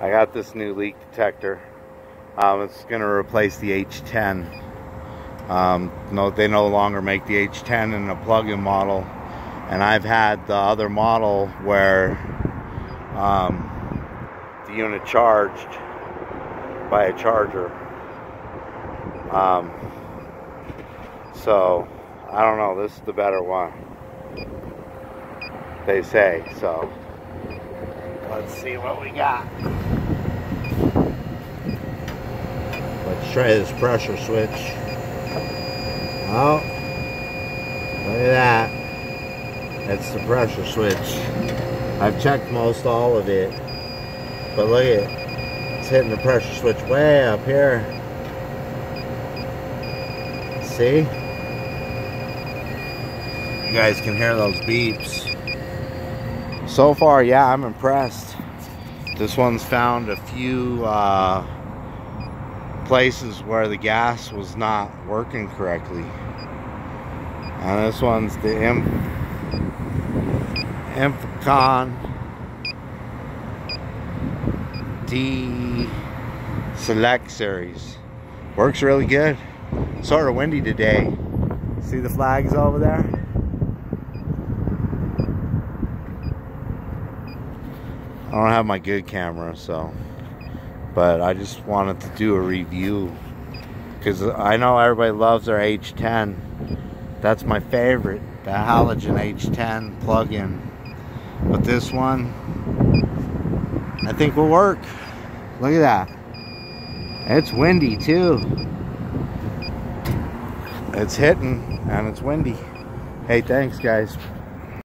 I got this new leak detector. Um, it's going to replace the H10. Um, no, they no longer make the H10 in a plug-in model, and I've had the other model where um, the unit charged by a charger. Um, so I don't know. This is the better one. They say so. Let's see what we got. Let's try this pressure switch. Oh, look at that. That's the pressure switch. I've checked most all of it. But look at it. It's hitting the pressure switch way up here. See? You guys can hear those beeps. So far, yeah, I'm impressed. This one's found a few uh, places where the gas was not working correctly. And this one's the Inf Inficon D Select series. Works really good. Sort of windy today. See the flags over there? I don't have my good camera, so. But I just wanted to do a review. Because I know everybody loves their H10 that's my favorite the halogen H10 plug-in. But this one I think will work. Look at that. It's windy too. It's hitting and it's windy. Hey thanks guys